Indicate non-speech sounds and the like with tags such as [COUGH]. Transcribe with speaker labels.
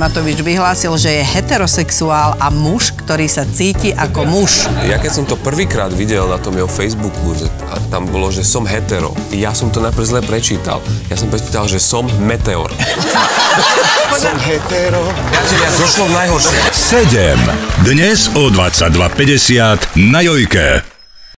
Speaker 1: Matovič vyhlásil, že je heterosexuál a muž, ktorý sa cíti ako muž.
Speaker 2: Ja keď som to prvýkrát videl na tom jeho Facebooku, že tam bolo, že som hetero, ja som to najprv zle prečítal. Ja som prečítal, že som meteor. [LAUGHS]
Speaker 3: som hetero.
Speaker 2: Ja, došlo v najhoršie.
Speaker 4: 7. Dnes o 22.50 na Jojke.